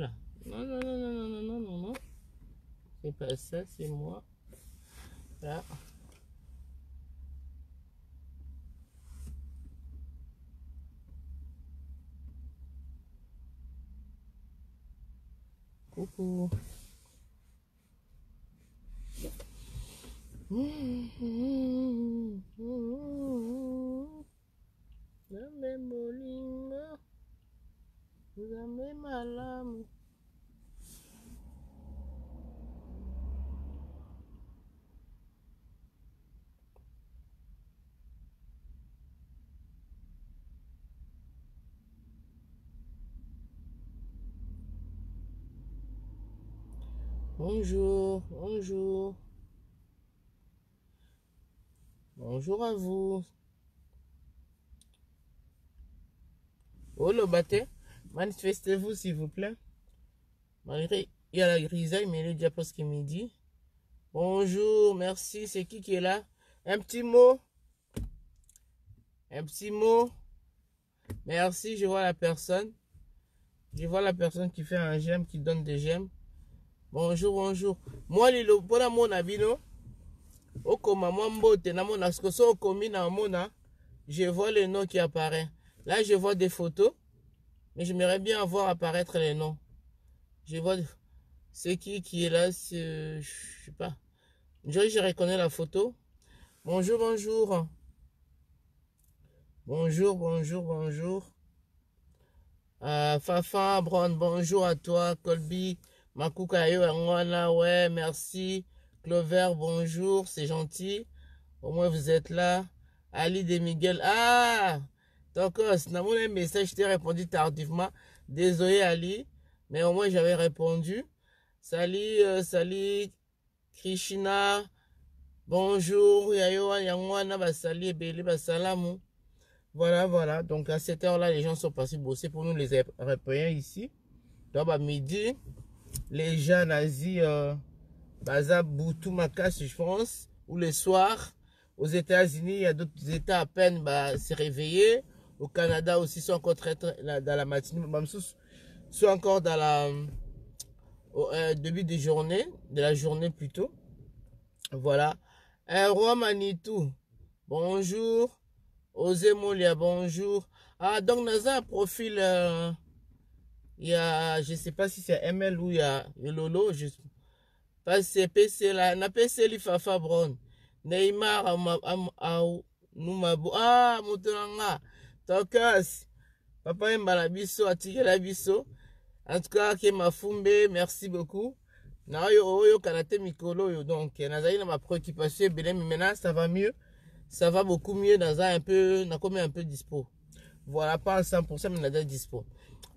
Voilà. Non, non, non, non, non, non, non, non, C'est pas ça, c'est moi. Voilà. Coucou. Mmh, mmh, mmh, Bonjour, bonjour. Bonjour à vous. Oh le bâté, manifestez-vous s'il vous plaît. Malgré, il y a la grisaille, mais il est déjà presque midi. Bonjour, merci. C'est qui qui est là? Un petit mot Un petit mot Merci, je vois la personne. Je vois la personne qui fait un j'aime, qui donne des j'aime. Bonjour, bonjour. Moi, lilo, na mona, je vois le nom qui apparaît. Là, je vois des photos, mais j'aimerais bien voir apparaître les noms. Je vois c'est qui qui est là, je sais pas. Je, je reconnais la photo. Bonjour, bonjour. Bonjour, bonjour, bonjour. Euh, Fafa, Brown, bonjour à toi. Colby, Makuka, yo, Angwana, ouais, merci. Clover, bonjour, c'est gentil. Au moins vous êtes là. Ali de Miguel, ah, Tokos, dans mon message, je t'ai répondu tardivement. Désolé Ali, mais au moins j'avais répondu. Salut, euh, salut, Krishna. Bonjour, Ebele, Basalamu. Voilà, voilà. Donc à cette heure-là, les gens sont passés bosser pour nous, les Européens ici. Donc à midi, les gens nazis, euh, Baza Boutou Makas, je pense, ou le soir. Aux États-Unis, il y a d'autres États à peine bah, s'est réveillés. Au Canada aussi, sont encore très, dans la matinée. Même sont encore dans la au euh, début de journée, de la journée plutôt. Voilà. Un roi Manitou, bonjour. Osé Molia, bonjour. Ah, donc, un profil, euh, il y a, je ne sais pas si c'est ML ou il y a Lolo, je parce que PC là, na PC li Fafa Brown. Neymar au Numabu. Ah, Moutonanga. Tokas. Papa Mbala biso, atikela biso. En tout cas, ke mafumbe, merci beaucoup. Na oyo oyo kanate mikolo yo donc nazali na ma préoccupation ebele mais maintenant ça va mieux. Ça va beaucoup mieux dans un peu na comme un peu dispo. Voilà pas 100% mais naza dispo.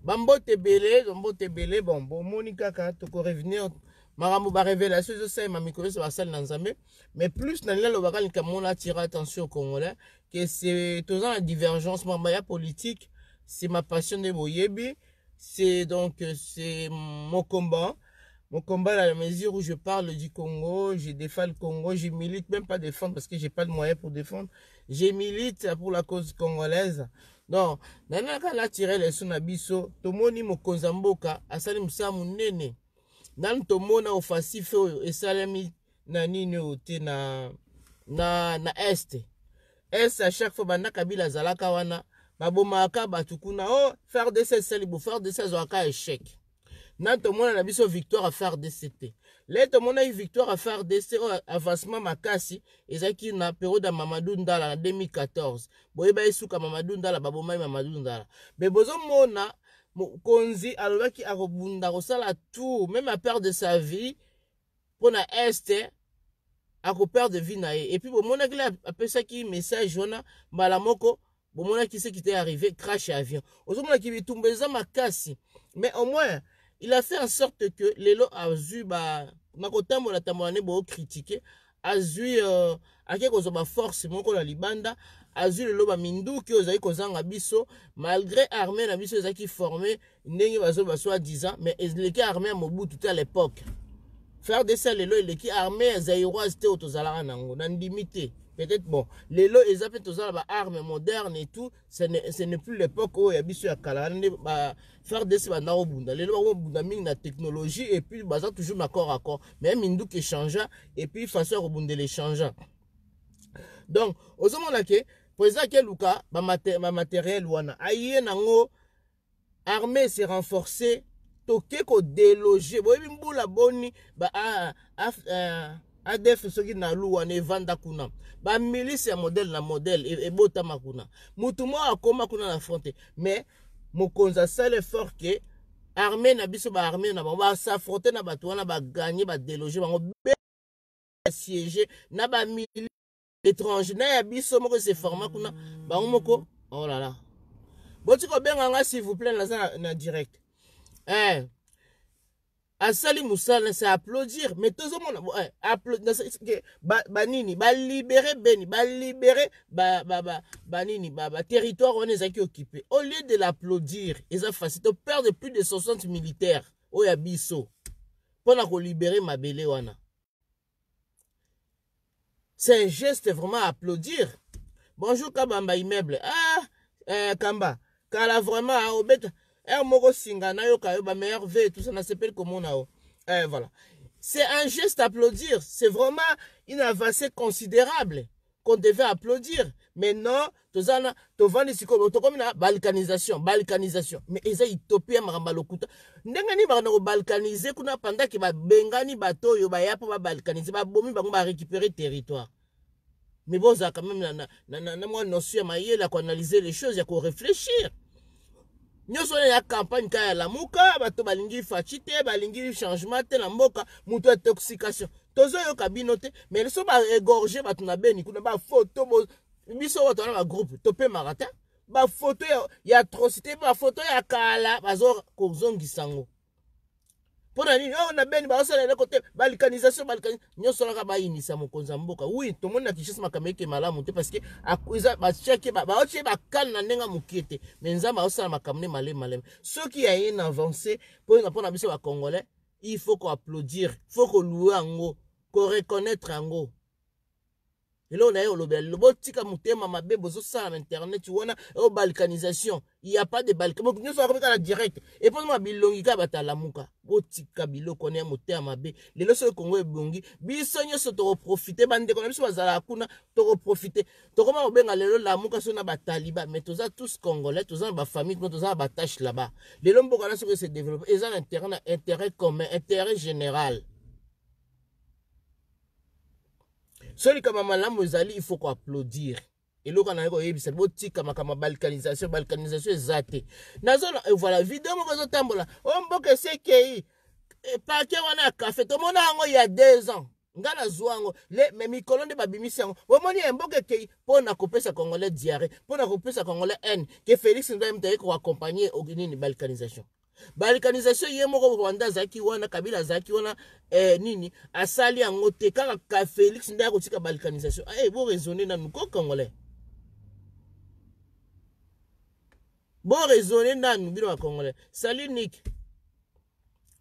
Bambote ebele, bambote ebele bon bon moni kaka toko revenir makambo barévélation ezosalema mikolo nyonso basali na nzambe mais plus na lelo bakalika mona atire attention au congolais ke c'est toza na divergence makambo ya politique c'est ma passion nde boyebi c'est donc c'est mon combat mon combat à la mesure où je parle du Congo, je défends le Congo, je milite même pas défendre parce que j'ai pas de moyens pour défendre. Je milite pour la cause congolaise. Donc, nanaka la tirer les sons na biso, tomoni mokonzi mboka asali mosala monene. Nanu tomona ofasife oyo esalemi na nini oyo te na, na, na este este à chaque fois banda kabila azalaka wana babomaka bato kuna o oh, fardc esali bo fardc azwaka échec. Nanu tomona na biso victoire ya fardc te? Le victoire ya fardc oyo avancement makasi ezalaki na periode ya mamadou ndala na 2014 boyeba esuka mamadou ndala babomaki mamadou ndala. Me bozomona mokonzi alobaki akobunda kosala tour même aperdre sa vie mpo na este akoperdre vie na ye. Epuis bomonaki le apesaki message wana mbala moko bomonaki qui était arrivé crash avion. Ozomonaki bitumba eza makasi. Mais au moins il a fait en sorte que lelo azwi na tambola nde bookritike azwi uh, ake kozwa baforce moko na libanda azwi lelo baminduki oyo ezali kozanga biso malgré armée na biso ezalaki forme ndenge soi 10 ans mais eleki armée ya mobutu te à l'époque. Ça lelo eleki armée ya zairoise te oyo tozalaka nango na ndimi te. Peut-être bon lelo eza mpe tozala baarme moderne et tout ce n'est plus l'époque oyo ya biso ya kala. Wana nde bafardc banda kobunda. Lelo bakobunda mingi na technologie et puis baza toujours na corps à corps. Mais minduki echangea et puis façon ya kobundela echangea donc ozomona ke président akeluka bamateriel wana aye nango armée se renforcer toke kodeloge boyebi mbula boni ba adf soki na lu wana evanda kuna. Bamilisi ya modele na modele ebotama kuna. Mutu moko akóma kuna na fronte. Mais mokonzi asala effort ke armé na biso baarmé na bango basafronte na bato wana baganye badeloge bango basiége na bamili étranger. Na ya biso moko eseforma kuna. Bango moko olala oh boti kobenga nga s'il vous plaît naza na, direct. Eh, asali mosala c'est applaudir. Mais tozomona eh, banini balibere beni balibere banini baterritoire wana ezalaki occupé. Au lieu de l'applaudir eza facile. Toperdre plus de 60 militaires oyo ya biso mpona kolibere mabele wana c'est un geste vraiment à applaudir. Bonjour kabamba immeuble ah eh, kamba kala vraiment obeta ere moko singa nayoka yo bameilleur v tout ça nasepeli komona yo eh, voilà. C'est un geste à applaudir. C'est vraiment une avancée considérable qu'on devait applaudir. Mais non tozana tovandi sikoyo tokomi na balkanisation balkanisation. Mais eza makambo ya lokuta ndenge nini bakanda kobalkanize kuna pandaki babengani bato oyo baya mpo babalkanize babomi bango barécupérer territoire. Mais bozala quand même na, na, na, na, mwa notion ya mayele ya koanalyse les choses ya koréfléchir. Nyonso oyo ya campagne kaka ya lamuka bato balingi faci te balingi changement te na mboka moto ya toxication. Tozoyoka bino te mais so baégorge bato na beni kuna bafoto biso bato wana bagroupe topemaka te bafoto ya, ya atrocité bafoto ya kala bazokozongisa ngo mpo na nini oyo na beni baosala eloko te balikanisation nyonso naka bayinisa mokonzi ya mboka. Wi tomoni na kinshasa makambo eke malamu te parceke batiaki baotie bakale na ndenge mokie te. Me nzambe aosala makambo nde malemi malemi soki yaye na avance mpo na biso bacongolais il faut koapplaudir faut kolue yango koreconnaitre yango eloko na ye olobela botika motema mabe bozosala na internet wana oyo balkanisation. Ya pas de balka moto nyonso akomi kaka direct. Eposoma bilongi kaka bato alamuka botika biloko na ya motema mabe. Lelo soki kongo ebongi biso nyonso tokoprofite bandeko na biso bazalaka kuna tokoprofite. Tokoma kobenga lelo lamuka soki na bataliba mais toza tous congolais toza na bafamille kuna toza na batashe laba lelo mboka na soki ese développe eza na intérêt commun intérêt général so likambo malamu ezali il faut koapplaudir eloko naye koyebisa botika makambo balkanisation balkanisation eza te nazona voilà video moko ezotambola oyo mboka esekei parke wana ya kafe tomona yango ya deux ans. Nga nazwa yango me mikolo nde babimisi yango omoni mboka ekei mpo na kopesa congolais diare mpo na kopesa congolais n ke félix ndamta ye koakompagne nini balkanisation balkanisation ye moko rwanda azalaki wana kabila azalaki wana eh, nini? Asali yango te. Kaka ka félix nde akotika balkanisation. Eh, boraisonne nanu. Ko congolais? Boraisonne nanu bino bacongolais sali nik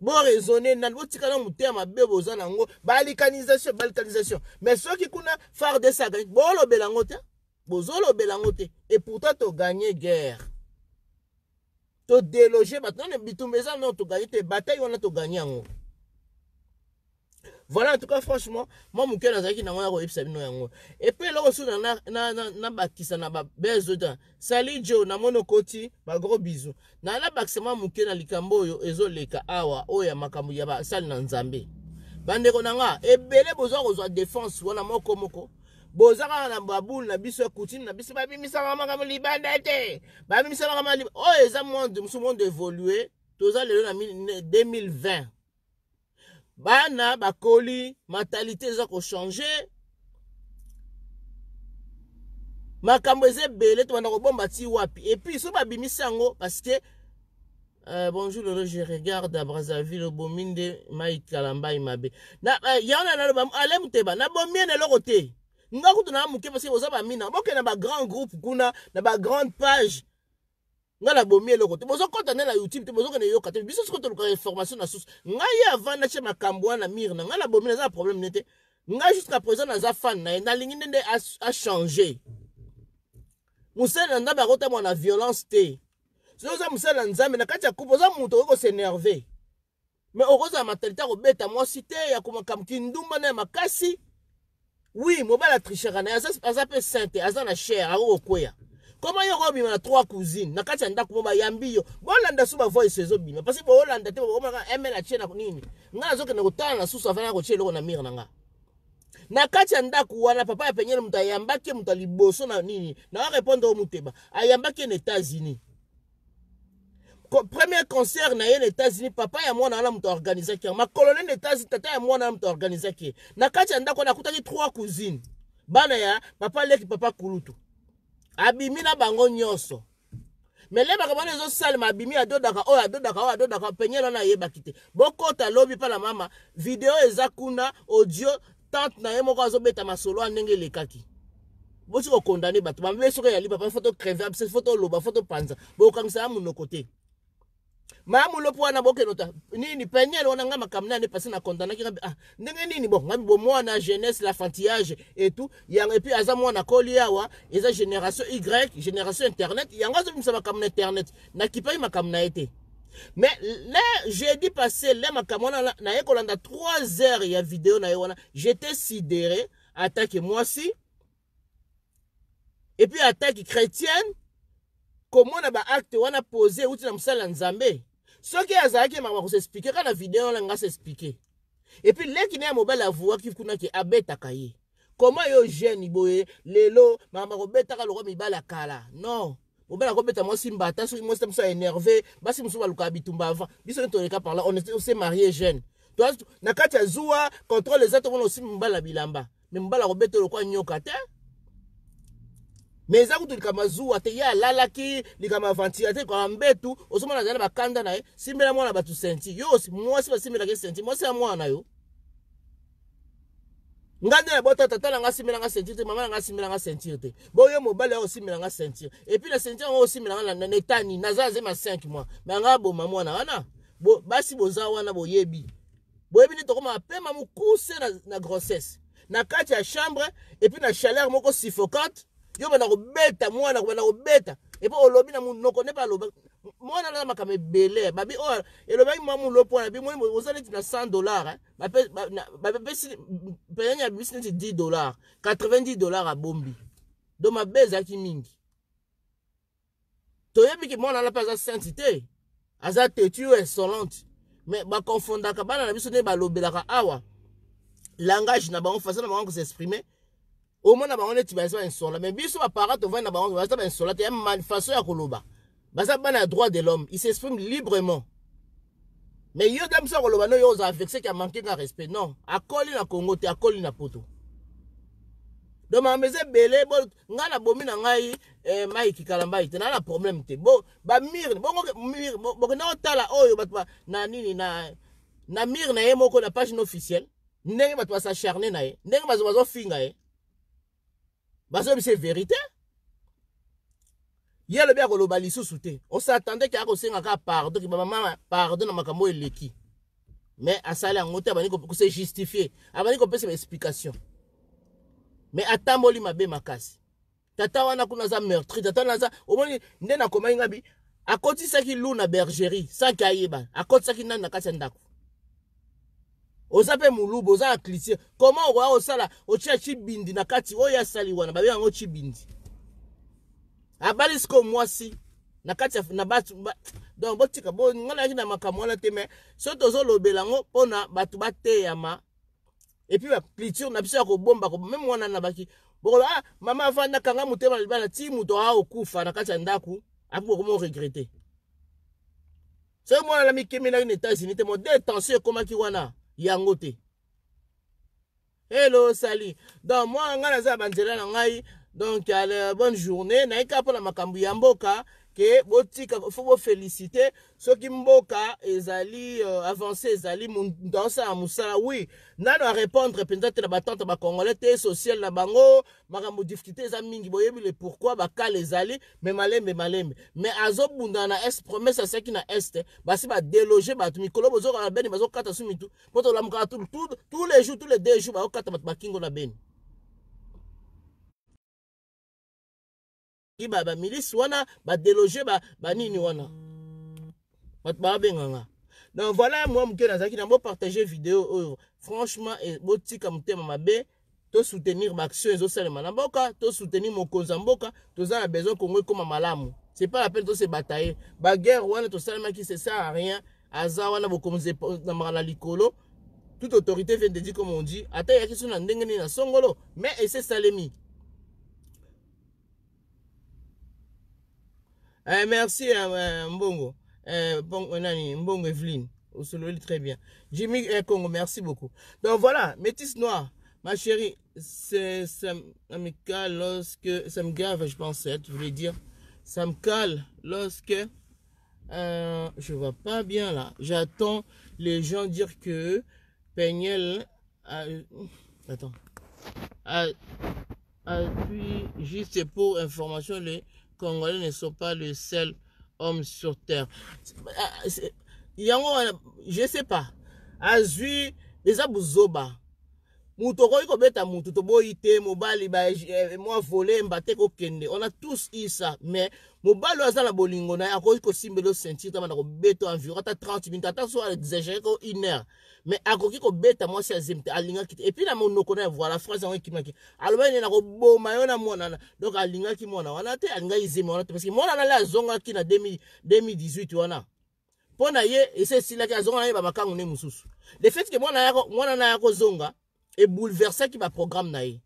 boraisonne nanu. Botikana motema mabe boza nango balkanisation balkanisation. Mais soki kuna fardes agani bolobela yango te. Bozolobela yango te. Et pourtant toganye guerre todeloge bato nane bitumba eza no toganye te bataille wana toganye yango. Voilà en tout cas franchement mwa moke nazalaki nango na koyebisa bino yango. Epuis eloko su nabakisa na babezo ta sali jo namoni okoti bagros bizu na nabakisa mwa moke na likambo oyo ezoleka awa oyo ya makambo ya basali na nzambe. Bandeko na nga ebele bozwa kozwa défense wana moko moko boza kaka na babule na biso ya coutume na biso babimisaka makambo libanda te. Babimisaka makambo oyo eza monde mosu monde évolue toza lelo na 2020 bana bakoli mentalité eza kochange makambo eza ebele tobanda kobomba ti wapi. Epuis so babimisi yango parce que Euh, bonjour lelo je regarde à brazzaville obomi nde mai kalambai mabe. Na uh, yango na naloba ale muteba nabomi ene eloko te nga kutu na moke parce boza bamina bokende na bagrand groupe kuna na bagrande page. Nga nabomi eloko te. Bozokɔta nde na youtube te bozokende yoka te. Biso siko toluka information na source ngai ye avanda tie makambo mire na ngai nabomi naza na problème ne te. Ngai jusqu'à présent naza fan na ye. Nalingi nde nde achange mosali na nzambe akotamwa na violence te. Soki oza mosali na nzambe na kati ya couple oza moto okoki kosenerve. Me okozala matalité akobeta mwasi te ya komakambo kindumba na ya makasi wi mobali atrichaka na ye aza mpe sain te aza na chere akokokweya koma yo kobima na trois cousine na kati ya ndako mo bayambi yo. Bolanda so bavoice ezobima. Parce boolanda te bokomaka emele atie na nini? Ngai nazokende kotala na susu afana kotie eloko na mire na nga. Na kati ya ndako wana papa ya penyele moto ayambaki moto liboso na nini? Nawarepondre o moteba ayambaki na états-unis premier concert na ye na états-unis papa ya mwana wana moto aorganizaki yango makolo nene états-unis tata ya mwana wana moto aorganizaki ye na kati ya ndako wana akutaki trois cousine bana ya papa leki papa kulutu. Abimi na bango nyonso. Me lebaka bana ezosalema abimi adodaka oyo adodaka oyo adodaka penyele wana ayebaki te. Bokota lobi mpa na mama video eza kuna audio tante na ye moko azobeta masolo ya ndenge elekaki. Bosi kokondane bato bambe soki eyali papa foto creve abse foto oloba foto panza bokokangisa ya monoko te maamulo mpo wana bokendota nini penyele wana ngai makambo nani pasi na kondanaki ngabi ah ndenge nini et tout. Aza mwana koli eza génération y génération internet. Internet. Na mais le jeudi passé le makambo wana naye kolanda 3 heures ya video na ye wana j'étais sidéré atake mwasi epuis atake chrétienne komona baacte wana pose euti na mosala ya nzambe? Soki azalaki makambo koseexplike kaka na video wana nga seexplike epuis leki na ya mobali avuwaki kuna ke abetaka ye. Koma yo jeune boye lelo makambo akobetaka lokwa mibali ya kala? Non. Mobali akobeta mwasi mbata soki mwasi mosu aénerve basi mosusu biso toleka par là? On s'est marié jeune. Na zuwa contrôle eza tomona osimbi mobali na bilamba. Me me eza kutu likambo azuwa te ye alalaki likambo avantira te likambo mbetu ozomona azali na bakanda na ye simbela mwana bato senti. Yo mwasi basimbelaki senti mwasi ya mwana yo. Nga nde nabota tata na nga simbelanga ceinture te mama na nga simbelanga ceinture te. Boyo mobali ako simbelanga ceinture epuis na ceinture yango osimbelanga na etani naza azema 5 mois. Me anga boma mwana wana basi boza wana boyebi boyebi nde tokoma pema mokuse na, na grossesse. Na kati ya chambre epuis na chaleur moko suffocante yo banda kobeta mwana kobanda kobeta epo olobi na monoko nde baloba mwana na makambo ebele babi oyo elobaki mwa mulopo wana bimoni oza neti na 100 dollar bapesi peyani abimisi neti 10 dollar 90 dollar abombi do mabe ezalaki mingi toyebiki mwana wana mpe aza sainte te aza tetu oyo insolente me bakonfondaka bana na biso nde balobelaka awa langage na bango façon na bango koseexprime omona bango neti baza bainsola. Me biso bapara tovandi na bango baza bainsola te. Ya façon ya koloba. Baza bana ya droit de l'homme. Il s'exprime librement. Mais yo da biso akoloba no yo ozala vexe ki amanke nga respect. Non. Akoli na congo te akoli na poto. Donc makambo eza ebele ngai nabomi na ngai eh, maiki kalambai te naa na problème te. Bamire bokenda kotala oyo bato na nini na mire na ye moko na page no officielle ndenge bato basacharne na ye ndenge bazo bazofinga ye bazobisa verité ye alobi akoloba lisusu te osatande ke akosenga kaka pardon ke bamama pardon na makambo oyo eleki mais asali yango te abandi kose justifie abandi kopesa baexplication mais atamboli mabe makasi tata wana kuna aza meurtri. Tata wana aza omoni nde nakomaki ngabi akotisaki lu na bergerie sanki ayeba akotisaki nani na kati ya ndako oza mpe molubu oza na clitier koma okoya kosala otia chibindi na kati oyo asali wana babe yango chibindi abali sikoyo mwasi na kati na bato ba, donc botika bo nga nayaki na makambo wana te me so tozolobela yango mpona bato bateyama epuis bacliture na biso ya kobomba meme wana nabaki bokola ah mama avandaka nga motema na libala ti moto aa okufa na kati ya ndako api bokoma oregrete soki mwana na mikemelaki na états-unis te modele tension ekomaki wana yango te. Hello sali donc mwa ngai naza donc bonne journée. Nayika ke botika fo bofélicite soki mboka ezali uh, avance ezali moto aosala mosala wi nano arépondre mpenza te na batante bacongolais te social na bango makambo difficulté eza mingi boyebi le pourkui bakala ezali me malembe malembe. Me azobundana na est promese asiaki na este basi badeloge bato mikolo bozoka na beni bazokata su mitu mpo tolamukaka tous les jours tous les deux jours bazokata bato bakingo na beni bamilisi wana badeloge banini wana. Bato babenganga donc voilà moi moke nazalaki na bopartage video oyo. Franchement botika motema mabe tosoutenir baaction ezosalema na mboka tosoutenir mokonzi ya mboka toza na besoin kongo ekóma malamu. C'est pas la peine tose bataye baguerre wana tosalemaki ce sert à rien. Aza wana bokonzi namaka na likolo. Toute autorité vient de dire comme on dit ata na ndenge nini na songolo. Mais esesalemi Euh, merci euh, Mbongo. Euh, bon, nani, Mbongo Evelyne. Vous très bien. Jimmy euh, Congo, merci beaucoup. Donc voilà, Métis Noir. Ma chérie, c'est ça me cale lorsque. Ça me gave, je pensais, tu voulais dire. Ça me cale lorsque. Euh, je vois pas bien là. J'attends les gens dire que Peignel. Attends. Juste pour information les Congolais ne sont pas le seul homme sur terre. yango wana je sais pas azwi eza buzoba moto okoki kobeta motu toboyi te mobali mwa volemba te kokende. On a tous ça mais mobali oyo aza na bolingo na ye akoki kosimbela o ceinture tabanda kobeta environ ata 30 minutes ata so exagere ko une heure. Mais akoki kobeta mwasi azemi te alingaki te. Epuis na monoko na ye voilà phrase yango ekimaki. Alobai nini nakoboma yo na mwana donc alingaki mwana wana te alingaki zemi wana te. Parce que mwana na le azongaki na 2018 wana. Mpo na ye esi esilaki azonga na ye bamakangu ne mosusu. Le fait ke mwana na ye akozonga ebouleversaki baprogramme na ye.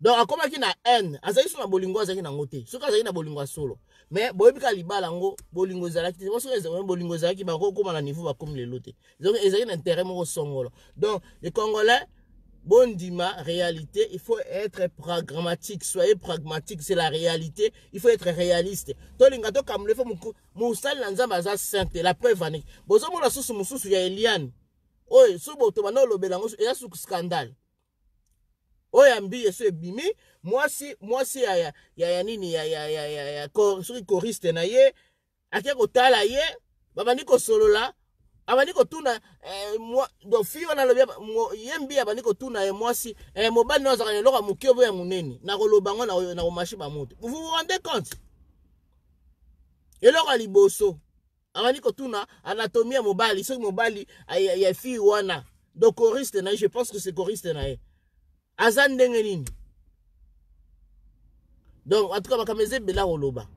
Donc akomaki na haine. Azalaki so na bolingo azalaki nango te soki azalaki na bolingo solo. Mais boyebi kaka libala yango bolingo ezalaki te. Soki bolingo ezalaki bakokóma na niveau bakomi lelo te. Donc ezalaki na intérêt moko songolo. Donc les congolais bondima réalité il faut être pragmatique. Soyez pragmatique c'est la réalité. Il faut être réaliste. Tolinga tokamula fo mosali na nzambe aza sainte la preuve aniki bozomona susu mosusu ya oyo so boto banda olobela yango eza suku scandale. Oyo ya mbiye so ebimi mwasi mwasi ya, ya, ya, ya nini ya, ya, ya, ya, ya, soki choriste na ye ake kotala ye babandi kosolola abandi kotuna eh, do fi wana alobi ye mbi abandi kotuna ye mwasi eh, mobali no azalaka na eloko ya moke obo ya monene na koloba yango na komashe bamoto vous vous rendez compte? Eloko ya liboso abandi kotuna anatomie ya mobali soki mobali ya, fille wana. Do choriste na je pense que c'est choriste na ye. Aza ndenge nini? Donc en tout cas makambo eza ebele koloba.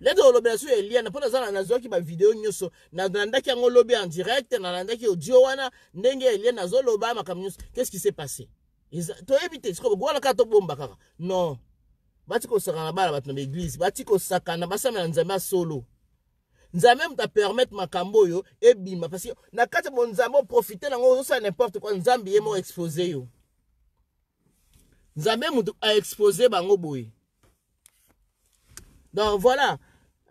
Lete kolobela so eliana mpo naza nazwaki bavideo nyonso. Nalandaki yango lobi en direct nalandaki audio wana. Ndenge eliana azoloba makambo nyonso. Qu'est-ce qui s'est passé? Toyebi te sikoyo wana kaka tobomba kaka. Non. Bati kosakana na bana bato na baeglise bati kosakana basamela nzambe asolo nzambe moto apermettre makambo oyo ebima parce que na kati ya bonzambe oprofite nango ozosala n'importe quoi. Nzambe ye mo expose yo. Nzambe moto aexpose bango boye. Donc voilà.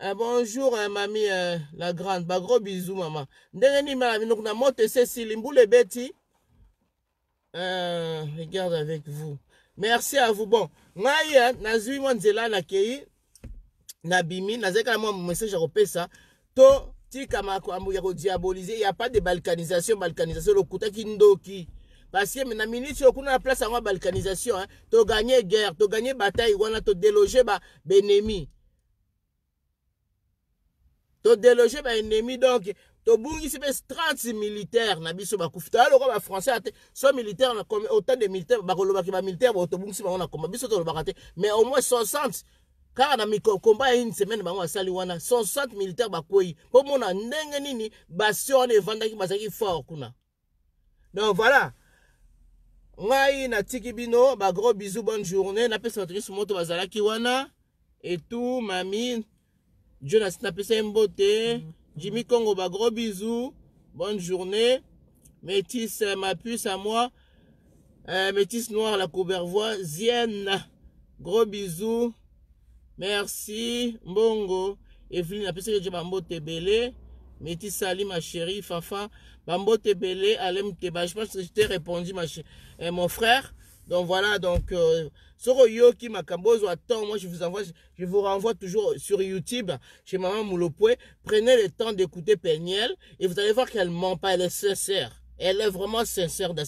Euh, bonjour euh, mami euh, la grande. Bagros bisou mama ndenge nini mala minoko na moto esesili mbula ebeti euh, regarde avec vous. Merci à vous. Bon ngai nazwi mwa nzela nakei nabimi nazali kala message ya to tika makambo ya kodiabolize ya pas de balkanisation balkanisation lokutaki ndoki. Parce que na miniti oyo kuna na place yango ya balkanisation toganye guerre toganye bataille wana todeloge baennemi todeloge baennemi donc tobungisi mpe 30 militaire na biso bakufi toya lokwa bafrançais ate so militaire autant de militaire bakolobaki bamilitaire tobungisi bango na komba biso tolobaka te mais au moins 60 kaka na komba ya une semaine bango basali wana 60 militaire bakwei mpo mona ndenge nini basio wana evandaki bazalaki fort kuna. Donc voilà. Ngai natiki bino bagros bizu bonne journée. Napesa bato nyonso moto bazalaki wana. Etu mami. Jonas napesa ye mbote jimmy congo bagros bizu bonne journée. Métis ma puce à moi. Euh, métis noire la couvervoisienne gros bisous merci mbongo. Eveline apesaki je bambote ebele meti sali ma chérie fafa. Bambote ebele ale muteba je pense que je t'ai répondu ma ch... eh, mon frère. Donc voilà donc euh, soko yoki temps moi je vous envoie je vous renvoie toujours sur youtube chez maman moulopoué. Prenez le temps d'écouter Peniel et vous allez voir qu'elle ment pas elle est sincère. Elle est vraiment sincère dans,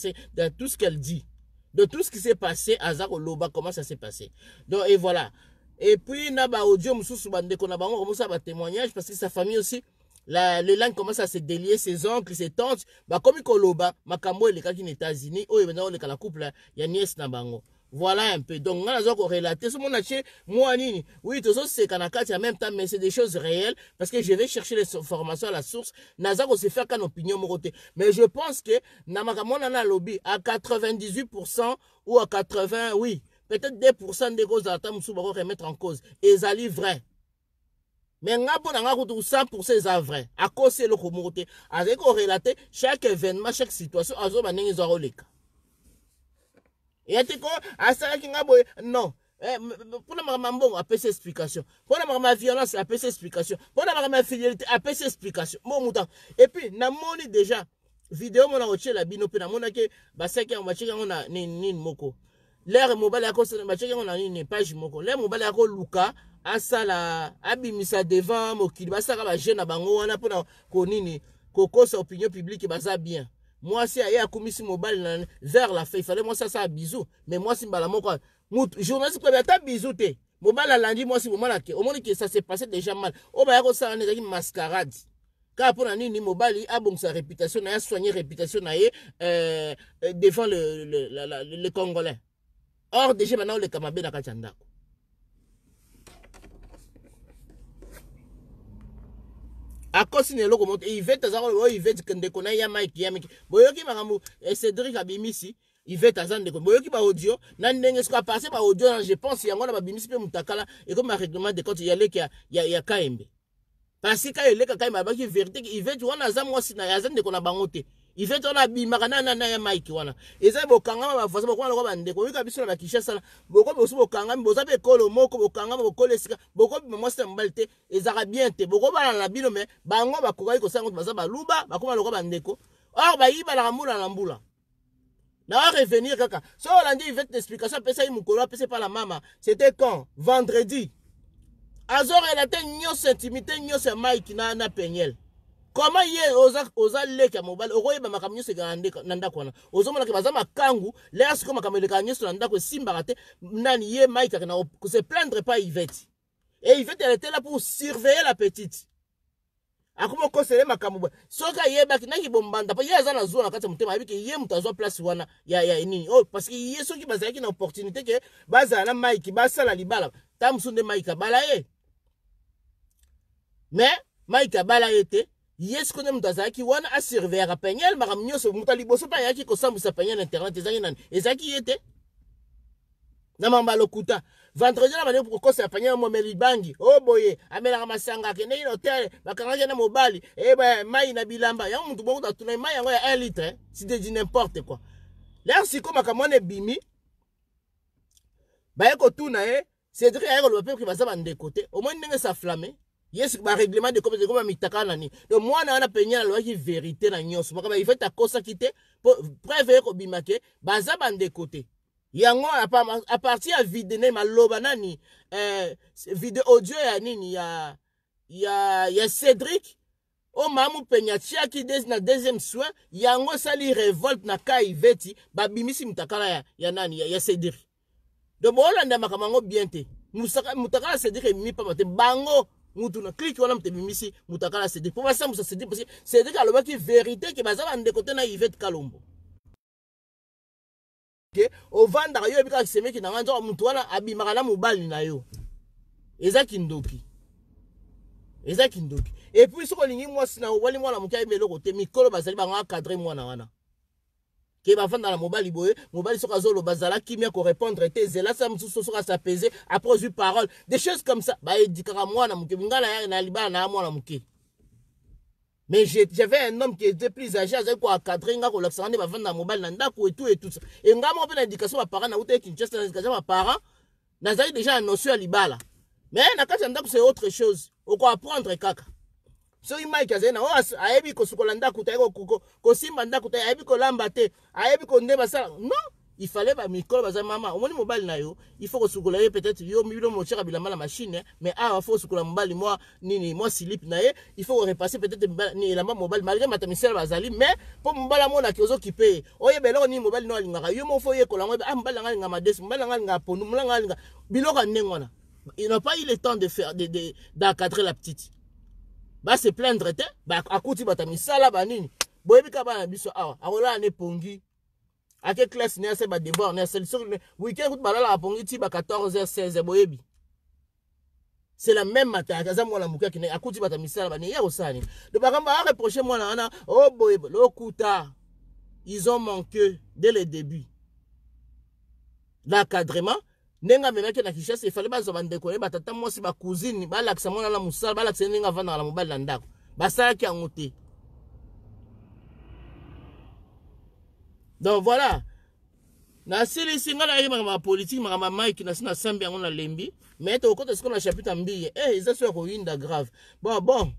tout ce qu'elle dit. De tout ce qui s'est passé à Zakoloba, comment ça s'est passé? Donc, et voilà. Et puis, na ba audio mususu bandeko na bango commence à témoignage parce que sa famille aussi la, les langues commencent à se délier, ses oncles, ses tantes, bah comme koloba, makambo et les qui États-Unis, oh, maintenant, le la couple, ya nièce na bango. Voilà un peu. Donc, nazo ko relater ce monde acheté moi nini. Oui, tout ça c'est kanakati en même temps mais c'est des choses réelles parce que je vais chercher les informations à la source. Naza ko se faire qu'un opinion mon côté. Mais je pense que na makambo na lobby à 98% ou à 80 oui, peut-être 2% des causes ata musu bako remettre en cause. Ezali vrai. mais nga mpo na nga kutu 100 eza vrai. Akosi eloko moko te azali korelate chaque événement chaque situation azoba ndenge ezwa koleka eyati ko asalaki nga boye non. Mpona makambo ya mbongo explication. Mpona makambo ya violence apesi explication. Mpona makambo ya fidélité apesi explication. Mo muta epuis namoni déjà video mona kotiela bino mpe namonaki basaki yango batiaki yango na nini moko lere mobali batiaki yango na nini page moko. Lere mobali ya koluka asala abimisa devant mokili basalaka bajeune na bango wana konini kokosa opinion publique baza bien. Mwasi aye mobali na vers la fin ifale mwasi asala bizu mais mwasi mbala moko journaliste pepe ata bizu te. Mobali alandi mwasi bomona ke omoni ke ça s'est passé déjà mal. Oyo baya kosala nde ezalaki mascarade. Kaka na nini mobali abongisa réputation na ye asoigne réputation na euh, devant le, le, le, le, le congolais or déjà bana oleka mabe na kati ya ndako akosi na eloko moto ivete aza oyo ivete ndeko na ya mike ya mike boyoki makambo cédrik abimisi ivete aza ndeko boyoki baaudio na ndenge soki apase baaudio na je pense yango na babimisi mpe mutakala ekomi barèglement de compte ya leki ya, ya, ya kaembe parce ka eleka kaembe abaki vérité ivete wana aza mwasi na ye aza ndeko na bango te ifeti wana abimaka na na ya mike wana eza bokangama bavoisin bokoma lokwa bandeko bokangami moko bokangama bokola esika bokobima mwasi na te bien te bokobala na bino me bango bakokaki kosala or bayibanaka mbula na mbula na revenir kaka so olandi ivete d'explication apesaki mokolo apesi epa na mama c'était quand vendredi nyonso intimité nyonso ya mike na, na peniel koma ye oza, leki mobali okoyeba makambo nyonso ekaka na ndako wana. Ozomonaka baza makangu lera sikoyo makambo elekaka nyonso na ndako esimbaka te nani ye maikaka na kose plaindre pa ivete e ivete elle pour surveiller la petite. Akoma okosele makambo bwe soki ayebaki naki bombanda mpo ye aza na zwa na kati ya motema ayebiki ye moto azwa place wana ya, ya nini. Oyo parce que ye soki bazalaki na opportunité ke bazala na maiki basala libala. Ta mosu nde maiki abala ye. Me maiki abala ye te ye siko nde moto azalaki wana asurveillaka peniel makambo nyonso moto aliboso mpe ayaki kosambwisa peniel internet ezalaki nani? Ezalaki ye te. Na makambo alokuta vendredi na bande kokosa paniel momeli bangi. Oyo boye amelaka masanga akendeki na hotel bakangaki na mobali. Eba mai na bilamba. Yango motu bongo atuna mai yango ya 1 litre si de di n'importe quoi. Lere siko makambo wana ebimi baye kotuna ye cédrik aye koloba mpe baza bandeko te. Omoni ndenge saflame yesu barèglement de compte ekoma mitaka na nini donc mwana wana penye alobaki vérité na nyonso. Makambo ifete akosaki te mpo preuve ye kobima ke baza bandeko te yango a partir ya vide nini maloba nani eh, video audio ya nini ya ya ya cédrik oyo maamu penya atiaki na deuxième soin yango esali révolte na ka iveti babimisi mutakala ya, ya nani ya, ya cédrik donc boolanda makambo yango bien te mutakala cédrik emimi pamba te bango mutu na kliki wana moto ebimisi mutakala cédrik mpo basambwisa cédrik parce cédrik alobaki vérité ke baza bandeko te na ivete kalombo. Ke ovandaka yo oyebi kaka kisemeki na ngai nzoka motu wana abimaka na mobali na yo. Eza kindoki. Eza kindoki. Epuis soki olingi mwasi na obali mwana moke ayeba eloko te mikolo bazali bango akadre mwana wana ke bavanda na mobali boye mobali soki azoloba azala kimia korépondre te ezela sa mosusu soki asapese après ozwi parole des choses comme ça. Ngai na libala na ya mwana moke mais j'avais un homme qui était plus âgé azali koencadre nga kolakisaka nde bavanda na mobali na ndako etu etu enga moko mpe na éducation baparent nautaki kinshasa na éducation baparent nazali déjà na notion ya libala mais na c'est autre chose. Okoapprendre kaka soki mike azali na oyo ayebi kosukola ndako te kosimba ndako te ayebi kolamba te ayebi konde basala non fallait bamikolo baza mama omoni mobali na yo faut kosukola ye peut-être yo bino motiaka bilamba na machine mais awa faut kosukola mobali mwa nini mwa silipe na ye faut korepasse peut-être elamba mobali malgré mata misala bazali mais mpo mobali amonaki ozokipe ye oyeba eloko nini mobali no alingaka yo mo fo yekola yango ah mobali nanga alinga madesi mobali nanga alinga pondu mobali nanga alinga biloko ya ndenge wana. Il n'a pas eu le temps de faire d'encadrer la petite base plaindre te akuti bato misala banini boyebi kaka bana biso awa akolala ne pongi. Ake classe ne ase badebord ne asali soki weekend kuti balalaka pongi ti ba 14 16 boyebi. C'est la même mataka aza mwana moke akende akuti bato misala bani ya kosala nini. Do bakambo areproche mwana wana o boye lokuta ils ont manqué dès le début. L'encadrement ndenge amemaki na kinshasa efale bazwa bandeko ne batata mwasi bacousine balakisa mwana na mosala balakisa ndenge avandaka na mobali na ndako. Basalaki yango te. Donc voilà. Nasilisi ngai nayaki makambo ya politike makambo ya mike nasi nasambi yango nalembi. Mais tokokota sikoyo na chapitre mbiye e eza so ya koyinda grave. Bon bon.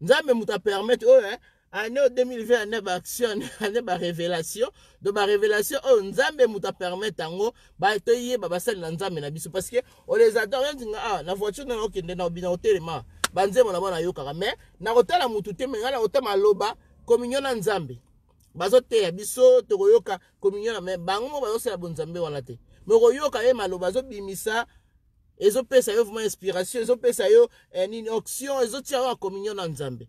Nzambe moto apermettre oyo eh, année 2020 année baaction année barévélation do barévélation oyo nzambe moto apermettre yango toyeba basali na nzambe na biso. Parce que olezateur yandinga awa na voiture na okende na obina kotelema banzembo na bo nayokaka mais na kotala motu te ngai na kotala maloba communion na nzambe. Bazoteya biso tokoyoka communion na me bango mo bazosala bonzambe wana te. Me koyoka ye maloba azobimisa ezopesa yo vraiment inspiration ezopesa yo eh, nini option ezotia yo ya communion na nzambe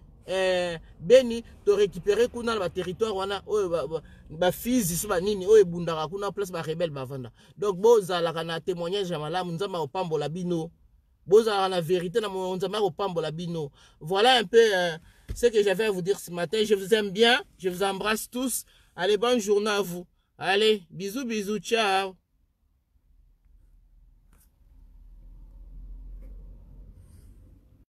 eh, beni torécupere kuna na baterritoire wana oyo bafizi so banini oyo ebundaka kuna place bavanda donc bozalaka na témoignage ya malamu nzambe akopambola bino. Bozalaka na vérité na nzambe akopambola bino. Voilà un peu euh, ce que j'avais à vous dire ce matin. Je vous aime bien je vous embrasse tous. Allez bonne journée à vous. Allez bisous bisous ciao